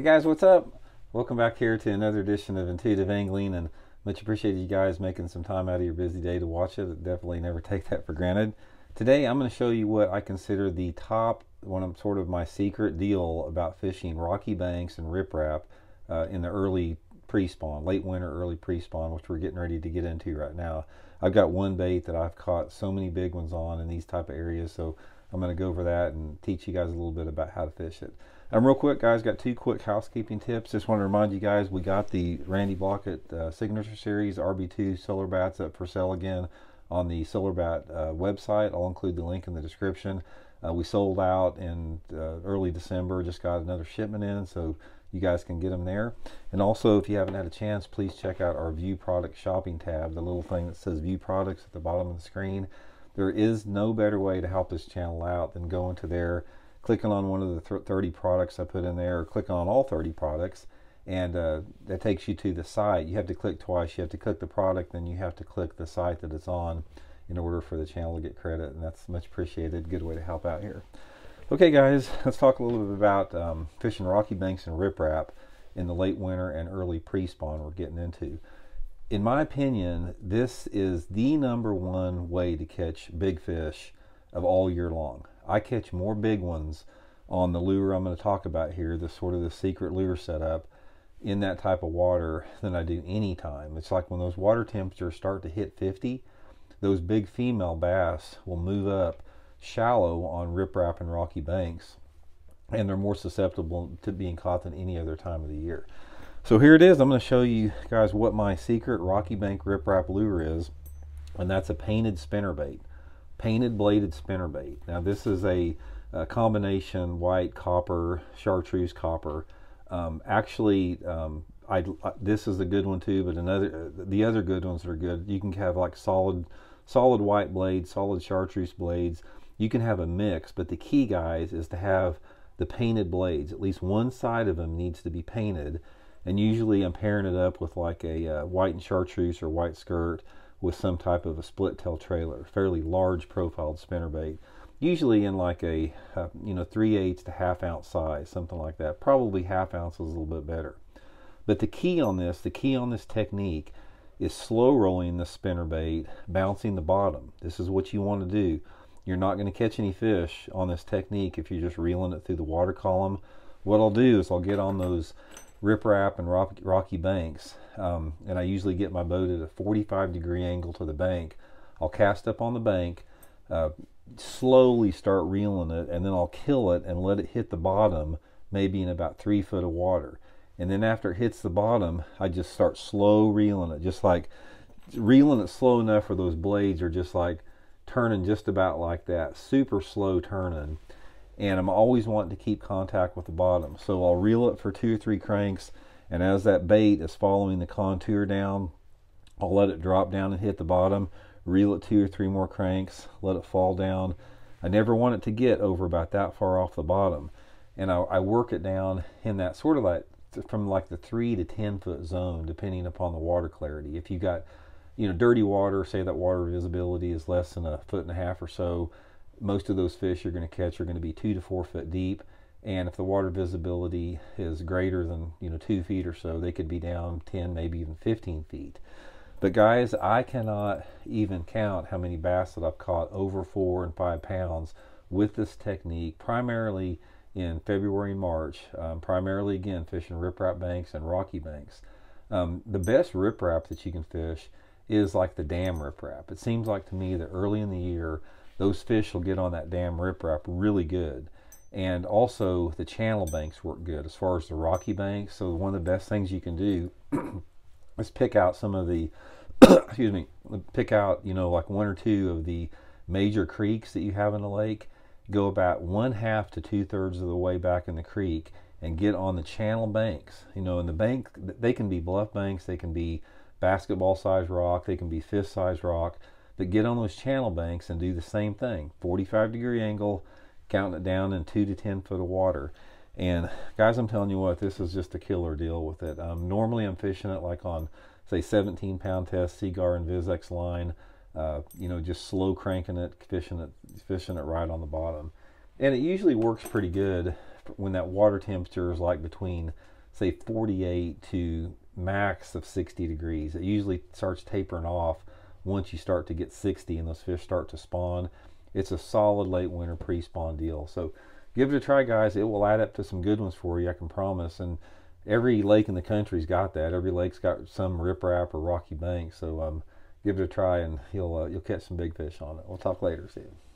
Hey guys, what's up? Welcome back here to another edition of Intuitive Angling, and much appreciated you guys making some time out of your busy day to watch it. Definitely never take that for granted. Today, I'm going to show you what I consider the top, one of sort of my secret deal about fishing rocky banks and riprap uh, in the early pre-spawn, late winter, early pre-spawn, which we're getting ready to get into right now. I've got one bait that I've caught so many big ones on in these type of areas, so I'm going to go over that and teach you guys a little bit about how to fish it. Um, real quick, guys, got two quick housekeeping tips. Just want to remind you guys, we got the Randy Blaukat uh, Signature Series RB2 Solar Bats up for sale again on the Solar Bat uh, website. I'll include the link in the description. Uh, we sold out in uh, early December, just got another shipment in, so you guys can get them there. And also, if you haven't had a chance, please check out our View Product Shopping tab, the little thing that says View Products at the bottom of the screen. There is no better way to help this channel out than going to there clicking on one of the 30 products I put in there, or click on all 30 products, and uh, that takes you to the site. You have to click twice. You have to click the product, then you have to click the site that it's on in order for the channel to get credit, and that's much appreciated. Good way to help out here. Okay, guys, let's talk a little bit about um, fishing rocky banks and riprap in the late winter and early pre-spawn we're getting into. In my opinion, this is the number one way to catch big fish of all year long. I catch more big ones on the lure I'm going to talk about here, the sort of the secret lure setup in that type of water than I do any time. It's like when those water temperatures start to hit 50, those big female bass will move up shallow on riprap and rocky banks and they're more susceptible to being caught than any other time of the year. So here it is. I'm going to show you guys what my secret rocky bank riprap lure is and that's a painted spinnerbait painted bladed spinnerbait. Now this is a, a combination white copper chartreuse copper. Um, actually, um, I, this is a good one too, but another the other good ones that are good. You can have like solid solid white blades, solid chartreuse blades. You can have a mix, but the key, guys, is to have the painted blades. At least one side of them needs to be painted, and usually I'm pairing it up with like a uh, white and chartreuse or white skirt with some type of a split tail trailer, fairly large profiled spinnerbait, usually in like a uh, you know three eighths to half ounce size, something like that. Probably half ounce is a little bit better. But the key on this, the key on this technique, is slow rolling the spinnerbait, bouncing the bottom. This is what you want to do. You're not going to catch any fish on this technique if you're just reeling it through the water column. What I'll do is I'll get on those riprap and rocky, rocky banks. Um, and I usually get my boat at a 45 degree angle to the bank. I'll cast up on the bank, uh, slowly start reeling it, and then I'll kill it and let it hit the bottom, maybe in about three foot of water. And then after it hits the bottom, I just start slow reeling it, just like reeling it slow enough where those blades are just like turning just about like that, super slow turning and I'm always wanting to keep contact with the bottom. So I'll reel it for two or three cranks, and as that bait is following the contour down, I'll let it drop down and hit the bottom, reel it two or three more cranks, let it fall down. I never want it to get over about that far off the bottom. And I, I work it down in that sort of like from like the three to 10 foot zone, depending upon the water clarity. If you got, you know, dirty water, say that water visibility is less than a foot and a half or so, most of those fish you're going to catch are going to be two to four foot deep. And if the water visibility is greater than you know two feet or so they could be down 10 maybe even 15 feet. But guys i cannot even count how many bass that i've caught over four and five pounds with this technique primarily in february and march um, primarily again fishing riprap banks and rocky banks. Um, the best riprap that you can fish is like the dam riprap. It seems like to me that early in the year those fish will get on that dam riprap really good. And also the channel banks work good as far as the rocky banks. So one of the best things you can do is pick out some of the, excuse me, pick out, you know, like one or two of the major creeks that you have in the lake. Go about one half to two thirds of the way back in the creek and get on the channel banks. You know, in the bank, they can be bluff banks, they can be basketball size rock, they can be fist size rock but get on those channel banks and do the same thing. 45 degree angle counting it down in 2 to 10 foot of water. And guys i'm telling you what this is just a killer deal with it. Um, normally i'm fishing it like on say 17 pound test Seaguar InvizX line uh, you know just slow cranking it fishing it fishing it right on the bottom. And it usually works pretty good when that water temperature is like between say 48 to max of 60 degrees. It usually starts tapering off once you start to get 60 and those fish start to spawn. It's a solid late winter pre-spawn deal. So give it a try, guys. It will add up to some good ones for you, I can promise. And every lake in the country's got that. Every lake's got some riprap or rocky bank. So um, give it a try, and you'll uh, you'll catch some big fish on it. We'll talk later. See you.